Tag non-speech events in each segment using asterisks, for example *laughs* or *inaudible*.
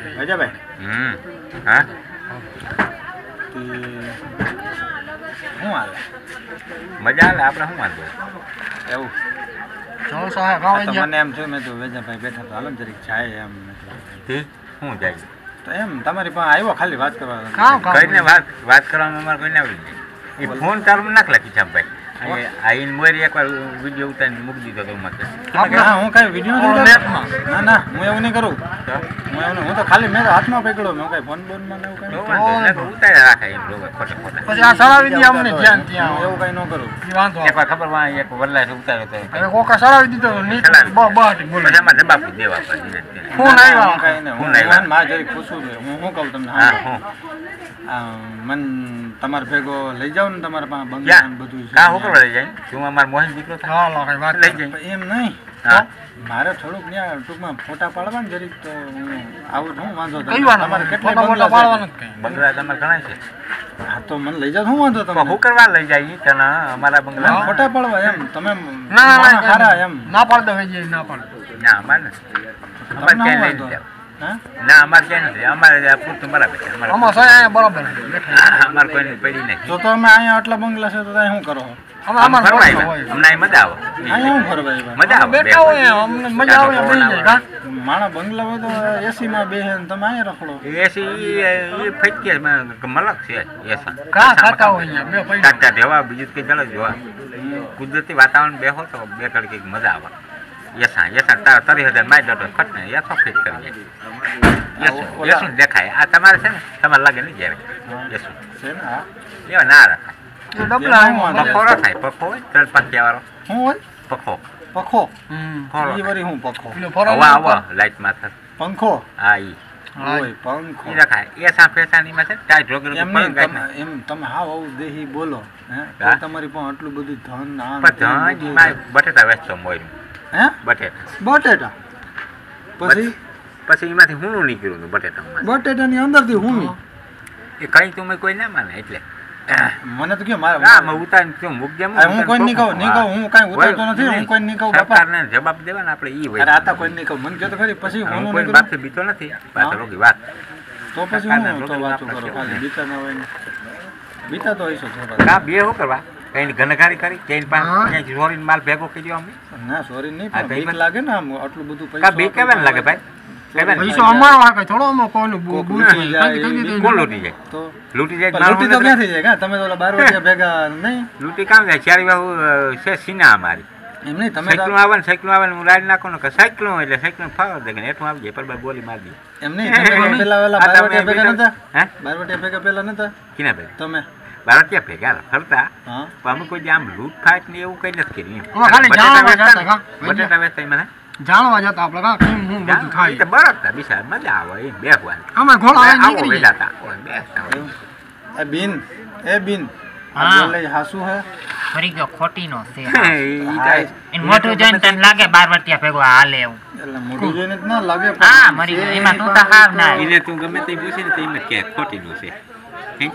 ગજાભાઈ હમ. હા? શું હાલે? મજા આવે આપણે શું વાંધો એવું. તો છે મને એમ થયું મેં તો વેજાભાઈ બેઠા તો હાલો જરીક જાય એમ. શું જાય? તો એમ તમારી પાસે આવ્યો ખાલી વાત કરવા? કઈને વાત વાત કરવામાં અમારે કોઈને આવી એ ફોન ચાલુ નાખ લખી છે ભાઈ આઈને મોરી એકવાર વીડિયો ઉતારીને મૂકી દીધો તો માથે હા હું કઈ વીડિયો. ના ના હું એવું નહીં કરું. હું એવું હું તો ખાલી મેં તો હાથમાં પકડ્યો મેં કઈ ફોન બોનમાં ને એવું કઈ વાંધો નહીં. નકર ઉતાર્યા રાખે એમ લોકો ખોટે ખોટા. પછી આ સરાવી દે અમને ધ્યાન ત્યાં. એવું કઈ ન કરું. વાંધો ખબરમાં એક વલ્લા ઉતાર્યો તો હવે કોકા સરાવી દીધો નીચે. બ બહાટી બોલે. પછી જવાબ દેવા પડે ધીરે ધીરે. ફોન આવ્યો. હું કઈ નહીં. હું. હું જરીક પૂછવું છે. હું શું કહું તમને? હા હા. મન તમારે ભેગો લઈ જાવ ને તમારા પાસે બંગલા બધું છે. કા હું કરવા લઈ જાય? તું અમાર મોહન દીકરો હા લો કઈ વાત લઈ જાય. એમ નહીં. હા. મારે થોડુંક ત્યાં ટૂંકમાં ફોટા પાડવા ને જરીક તો હું આવું છું વાંધો? તમારે કેટલા મોટા મોટા બંગલા કઈ. તમારે ઘણા છે. હા તો મને લઈ જાવ શું વાંધો તમે તમને? હું કરવા લઈ જાય તને અમારા બંગલા ફોટા પાડવા એમ. તમે ના ના સારા એમ. ના પાડતો હોય છે ના પાડતો ના અમારે અમારે ક્યાંય લઈ? હા? ના અમારે ક્યાંય નથી. અમારે પૂરતું બરાબર છે અમારે બરાબર *laughs* અમારે કોઈની પડી નહીં જો તમે અહીંયા આટલા બંગલા છે તો ત્યાં શું કરો? આમાં આમ આમાં ફરવા ફરતો આવ્યા. હોય. અમને મજા આવે? મજા આવે બેઠા હોય અમને મજા આવે બેસી જાય કા બંગલા હોય. તો એસી માં બેસે તમે અહીંયા રખડો. એસી એ ફટકે મલક છે એસા કા ખાતા હોય બે પૈસા. કાચા બીજું કઈ ચાલો જોવા. કુદરતી વાતાવરણ બેહો તો બે કડી મજા આવે. યસા યસા તારા તરી હજાર મારી દો ફટ ને યસો ફિટ કરી યસુ યસુ દેખાય. આ તમારે છે ને તમારે લાગે નહીં જ્યારે. એવા ના ને હા એવા ના રખાય એ ડબલા એમ વાંધો પખો પખો હોય ત્રણ પંખિયા વાળો શું હોય પખો પખો હમ ખોળો ઈ વળી હું પખો પેલો ફરો હવા હવા લાઈટમાં થશે પંખો હા ઈ પંખો એ સા ફેસાનીમાં છે ટાઈટ રોગર એમ તમે એમ હાવ આવું દેહી બોલો હે તો તમારી પણ આટલું બધું ધન ના પણ ધનમાં બટેટા વેચતો મોય હે બટેટા બટેટા પછી પછી એમાંથી હુંનું નીકળ્યું હતું બટેટામાં બટેટાની અંદરથી હું એ કઈ તમે કોઈ ના માને એટલે મને તો કયો મારા ના મેં ઉતારીને તું મૂક દે હું કોઈ નહીં કહું નહીં કહું હું કાંઈ ઉતારતો નથી હું કોઈ નહીં કહું બાપા. સરકારને જવાબ દેવાના આપણે ઈ હોય. અરે તો કોઈ નહીં કહું મને કહો તો ખરી પછી હું હું કોઈ. બાપથી બીતો નથી. પાછળ રોગી વાત. તો પછી હું તો વાતો કરો ખાલી. બીતા ના હોય બીતા તો હશો થોડા કા બે હો કરવા? કઈ ઘનઘારી કરી? કઈ હા. કઈ ચોરીને માલ ભેગો કર્યો અમે? ના સોરી નહીં બીક લાગે ને આમ આટલું બધું કા પૈસા બે કેવા લાગે ભાઈ? પૈસો અમારો હાકે થોડો અમે કોઈનું બુ- કોક બુ- લૂંટી જાય, કઈ કઈ કઈ કોણ લૂંટી જાય? તો લૂંટી જાય પણ તો નથી. ક્યાંથી જાય? તમે તો બાર વાગ્યા ભેગા નહીં? લૂંટી કામ જાય? ચારી બાબુ છે સીના અમારી. એમ નહીં તમે સાયકલું આવે ને સાયકલું આવે ને હું રાઈડ નાખો ને કે સાયકલું એટલે સાયકલું ફાવર દે કે આવી જાય પર બોલી મારી દે. એમ નહીં તમે પેલા વેલા બાર વાગ્યા ભેગા નતા? હે? બાર વાગ્યા ભેગા પેલા નતા? કિના ભાઈ તમે? બાર ભેગા ફરતા. પણ અમે કોઈ આમ લૂંટ ફાટ ને એવું કઈ નથી કર્યું એમ. બટેટા વેચતા? બટેટા જાણવા જતા આપણે કા કેમ હું બધું થાય. બરાબર બિચારા મજા આવે એમ બેસવાની અમે ઘોડા આવો બેસતા હોય. એ બિન એ બિન આ હા. બોલે હાસુ હે. ફરી ગયો ખોટીનો છે. એને મોઢું જોઈને તને લાગે બાર વટિયા ભેગો હાલે એવું. એટલે મોઢું જોઈને જ ના લાગે હા મરી ગયો. એમાં તું તો હાવ ના એને તું ગમે તે પૂછે ને તો એમ જ કહે, છે.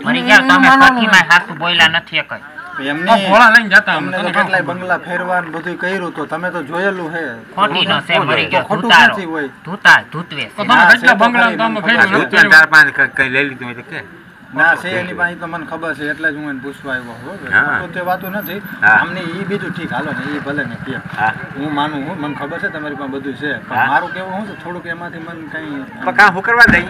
મરી ગયા તમે બોલ્યા નથી કઈ. એમની ઘોડા લઈને જતા અમે તો કેટલાય બંગલા ફેરવા ને બધું કર્યું તો તમે તો જોયેલું હે. ખોટીનો છે મરી ગયો ધૂતારો ધૂતા ધૂતવે તો તમે ના, કેટલા છે બંગલા તમે મને ફેરવ્યું આ નથી ધોતિયા ચાર પાંચ કઈ લઈ લીધું હોય કે. ના છે એની પાસે તો મને ખબર છે એટલે જ હું એને પૂછવા આવ્યો. તે વાતું નથી. આમને ઈ બીજું ઠીક હાલો ને એ ભલે ને કે હું. માનું હું મને ખબર છે તમારી પાસે બધું છે. પણ મારું કેવું શું છે? થોડુંક એમાંથી મને કઈ હું કરવા દઈ?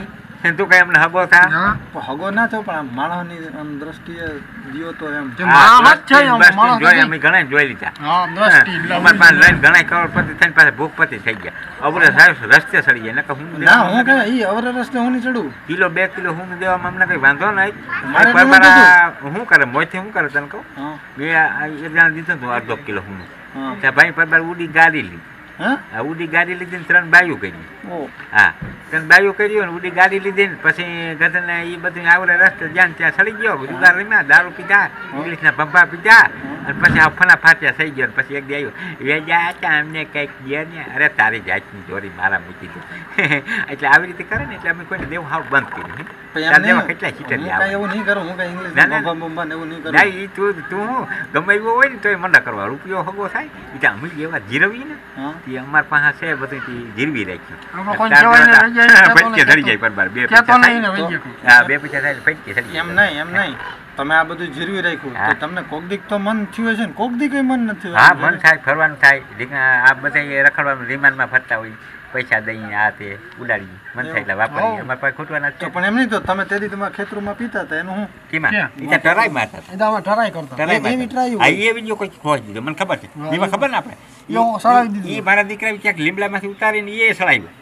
તું કઈ અમને હબો થા? હા હગો ના થયો પણ આમ માણસની આમ દ્રષ્ટિએ દિયો તો એમ હા, માણસ જોઈ અમે ઘણા જોઈ લીધા હા દ્રષ્ટિ હા, અમારી પાસે લઈને ઘણા કરોડપતિ થઈને પાસે ભૂખપતિ થઈ ગયા. સાહેબ રસ્તે સડી ગયા નકર હું ના હું કે ઈ અવરે રસ્તે હું નહીં ચડું કિલો બે કિલો હું દેવામાં અમને કઈ વાંધો નહીં. મારે શું કરે મોયથી શું કરે તને કહું? હા. મેં આ એક જણા દીધો હતું અડધો કિલો હું હા. ત્યાં ભાઈ પર ઉડી ગાડી લીધી. હા? ઉડી ગાડી લીધી ને ત્રણ બાયું કરી. હા. ત્રણ બાયું કર્યું ને ઉડી ગાડી લીધી ને પછી ગધને એ બધું આવડે રસ્તે જ્યાં ત્યાં સડી ગયો. જુગાર રમ્યા દારૂ પીધા ઇંગ્લિશના પંપા પીધા અને પછી આ ફના ફાટ્યા થઈ ગયો ને પછી એક દે આવ્યું હતા અમને કંઈક દે ને. અરે તારી જાતની ચોરી મારા મૂકી દો. *laughs* એટલે આવી રીતે કરે ને એટલે અમે કોઈને દેવું હાવ બંધ કર્યું હે. પણ તાર એમ દેવા નહીં, કેટલા ચીટર એવું નહીં કરું હું કાંઈ ના, ના. ઇંગ્લિશ બંબા બંબા ને એવું નહીં ના કરું તું તું ગમે એવો હોય ને તો એ મને કરવા. રૂપિયો હગો થાય એ તો અમે એવા જીરવી ને એ અમારા પાસે છે બધું તે જીરવી રાખ્યું. જાય, બે પૈસા થાય. બે પૈસા ધરી એમ નહીં એમ નહીં. તમે આ બધું જીરવી રાખ્યું તો તમને કોક દીક તો મન થયું હશે ને? કોક દીક મન નથી હા મન થાય ફરવાનું થાય. આ બધા રખડવાનું વિમાનમાં ફરતા હોય. પૈસા દઈ આ તે ઉડાડી મન થાય એટલે વાપરીએ. અમારે પાસે ખોટવાના છે. પણ એમ નહીં તો તમે તેથી તમારા ખેતરોમાં પીતા હતા એનું હું કેમાં? ક્યાં? ટરાઈ મારતા હતા. એ તો અમે ટ્રાય કરતા ટરાઈ એવી ટ્રાઈ હા, એ બીજો કોઈ ખોજ દીધો. મને ખબર છે. એમાં ખબર ને સળાવી દીધું. એ મારા દીકરા ક્યાંક લીમડામાંથી ઉતારીને એ સળાવ્યો.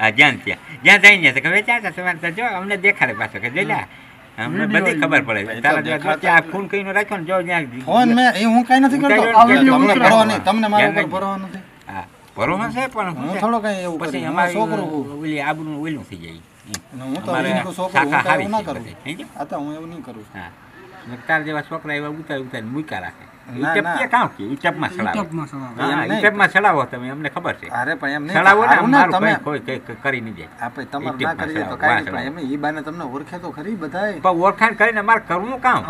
હા જ્યાં ત્યાં. જ્યાં જઈને તો કે વેચાતા તમારે તો જો અમને દેખાડે પાછો. કે જઈ લે. અમને બધી ખબર પડે તારા જેવા જો ફોન કરીને રાખ્યો ને જો જ્યાં ફોન મેં એ હું કાંઈ નથી કરતો. તમને નહીં. તમને મારા ઉપર. નથી? હા. ભરોસો છે પણ હું? થોડો કઈ એવું પછી અમારી છોકરો ઓલી આબરૂનું ઓલું થઈ જાય. હું તો અમારે છોકરો હું એવું ના કરું. આ તો હું એવું નહીં કરું. હા. તાર જેવા છોકરા એવા ઉતાર ઉતાર મૂક્યા રાખે. ટપમાં સડાવો તમે? અમને ખબર છે. અરે પણ એમ નહીં સડાવો ને તો ઓળખાણ કરીને અમારે કરવું કામ.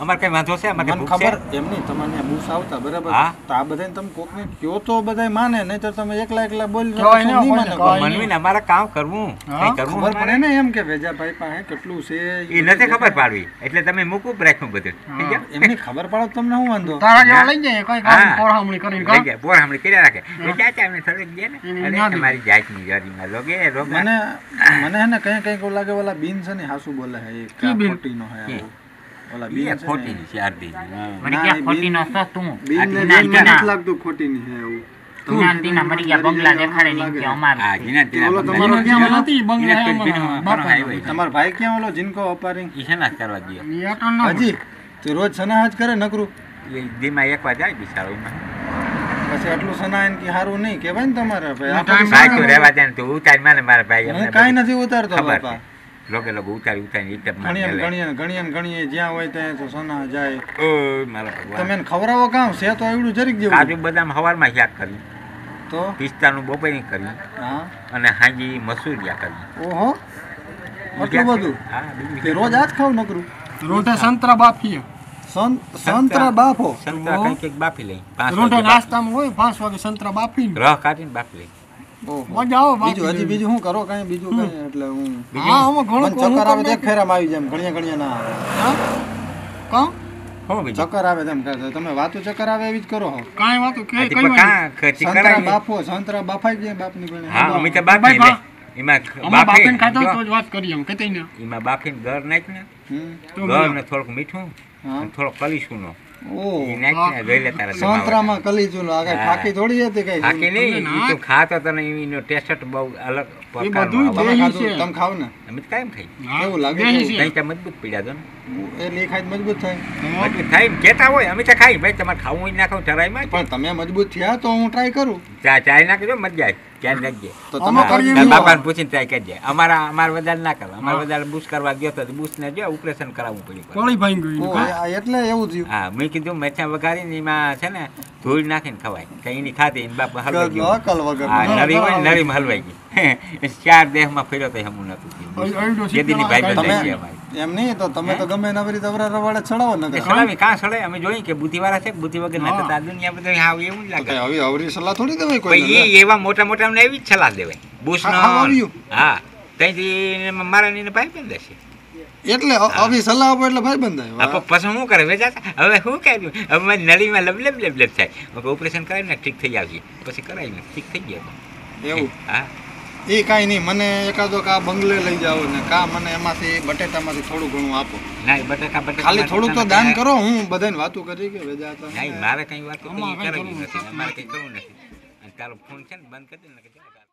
અમારે કઈ વાંધો છે? કઈ મને ખબર નહીં તમારે આવતા બરાબર? તો આ તમે કોકને કયો તો બધાય માને નહીં તો તમે એકલા એકલા બોલી અમારે કામ કરવું. કરવું પડે ને એમ કે વેજાભાઈ પાસે કેટલું છે એ નથી ખબર પાડવી. એટલે તમે મૂકવું રાખ્યું બધું. એમની ખબર પડે પડો તમને શું વાંધો? તારા જેવા લઈ જાય કઈ કામ પોરામણી કરીને લઈ જાય પોરામણી કર્યા રાખે. એ ચાચા અમને થોડીક દે ને? એની અરે ના દે. તમારી જાતની જરીમાં લોગે રોગ મને મને હે ને કઈ કઈ કો લાગે ઓલા બીન છે ને હાસુ બોલે હે એ કી બીન? ખોટીનો હે ઓલા બીન છે ખોટી છે આરતીની. હા. મરી ના, ખોટી તું? બીન. નથી લાગતું હે એવું ટીના ટીના મરી ગયા બંગલા દેખાડે ને કે અમારે. આ જીના ઓલો તમારો ક્યાં નથી, બંગલા ભાઈ ક્યાં ઓલો જીનકો અપારી? ઈ કરવા દે? હજી. તું રોજ સનાહ જ કરે નકરું? એ દીમાં એક વાર જાય બિચારો પછી આટલું સનાહ એને કે સારું નહીં કહેવાય ને તમારે ભાઈ. રહેવા દે ને તું ઉતાર માને મારા ભાઈ હું કાંઈ નથી ઉતારતો ખબર બાપા. છે. લોકે લોકો ઉતારી ઉતારી ઘણીએ ને ગણિયન ગણિયન ઘણીએ જ્યાં હોય ત્યાં તો સોના જાય ઓ મારા ભગવાન. તમે ખવરાવો કામ છે તો એવડું જરીક જેવું. કાજુ બદામ હવારમાં શાક કર્યું તો? પિસ્તાનું બપોરે કર્યું હા. અને હાંજી મસૂરિયા કર્યું ઓહો. એટલું બધું? હા રોજ આ જ ખાવ નકરું? રોટે સંતરા બાફીએ. સંતરા. બાફો. સંતરા કંઈક કંઈક બાફી લઈ. પાંચ નાસ્તામાં હોય પાંચ વાગે સંતરા બાફી રહ કાઢીને બાફી લઈ. મજા આવે બાફી બીજું હજી બીજું શું કરો કઈ? બીજું કઈ એટલે હું હા આમાં ઘણું ચક્કર આવે એક ફેરામાં આવી જાય એમ ઘણીએ ઘણીએ ના આવે. હા? કાં? હો બીજું? ચક્કર આવે તેમ તમે વાતો ચક્કર આવે એવી જ કરો હો. કાંઈ વાતો કે કઈ પણ વાંધો કાં ખર્ચી સંતરા બાફો સંતરા બાફાઈ ગયા બાપની બેને હા અમે તો ભાઈ બાફી લે એમાં અમારા બાપીને તો જ વાત કરીએ એમ કહેતા ને. એમાં બાફીને ગર નાખ ને હમ. ને થોડુંક મીઠું. હા? અને થોડોક કલીશું નો. ઓહ એ નાખ ને જોઈ લે તારા જમાવટ. સંતરામાં કલી ચૂલો આ કઈ. ફાકી થોડી હતી કઈ? નહીં તો ખાતા તને એનો ટેસ્ટ બહુ અલગ. પ્રકારનો બધુંય દેહી છે. તમે ખાવ ને અમે તો કાયમ ખાઈ હા, લાગે દેહી કેવું? છે. કઈ ત્યાં મજબૂત પીડ્યા તો ને એટલે એ ખાઈ મજબૂત થાય મજબૂત થાય ને હોય અમે તો ખાઈ ભાઈ તમારે ખાવું હોય ના ખાવું ચરાઈમાં પણ તમે મજબૂત થયા તો હું ટ્રાય કરું ચા ચાય નાખજો મજા આવે ધ્યાન રાખજે તો તમે. બાપાને પૂછીને ટ્રાય કરજે અમારા અમારા વધારે ના કરવા અમારા વધારે બુશ કરવા ગયો તો બુશ ને જો ઓપરેશન કરાવવું પડ્યું કોળી ભાઈ ગયું એટલે એવું થયું હા મેં કીધું મરચાં વઘારીને એમાં છે ને ધૂળ નાખીને ખવાય. કઈ એની ખાતી એને બાપ હલવાઈ ગયો. નરી હોય ને હલવાઈ ગઈ. ચાર દેહમાં ફેર્યો તો હમું નતું થયું. જેદીની ભાઈ અમારી. એમ નહીં તો તમે તો ગમે નવરી તવરા રવાડે ચડાવો ને ચડાવી કાં ચડે? અમે જોઈએ કે બુદ્ધિવાળા છે બુદ્ધિ વગર ના તો દુનિયા બધા હા એવું જ લાગે. હવે અવરી સલાહ થોડી દેવાય કોઈ એ એવા મોટા મોટા અમને એવી જ સલાહ દેવાય. બુશ હા. ત્યાંથી મારા ને ભાઈ બંધ હશે. એટલે આવી સલાહ આપો એટલે ભાઈ બંધાય આ પછી શું કરે? વેચાતા હવે શું કર્યું હવે મારી નળીમાં લબ લબ લબ લબ થાય. ઓપરેશન કરાવી ને ઠીક થઈ આવશે પછી કરાવીને ઠીક થઈ ગયા. એવું? હા. એ કાંઈ નહીં મને એકાદો કા બંગલે લઈ જાઓ ને કા મને એમાંથી બટેટામાંથી થોડું ઘણું આપો. ના બટેટા બટાકા બટાકા ખાલી થોડુંક તો દાન કરો હું બધાને વાતો કરી કે વેજા હતા. નહીં મારે કઈ વાત કરવી નથી મારે કઈ કરવું નથી. અને તારો ફોન છે ને બંધ કરી દે ને.